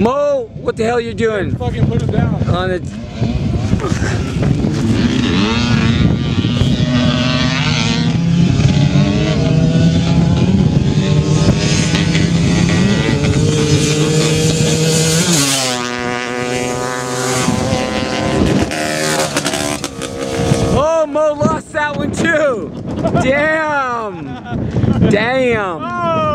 Mo, what the hell you doing? Fucking put it down. On it. Oh, Mo lost that one too. Damn. Damn. Oh.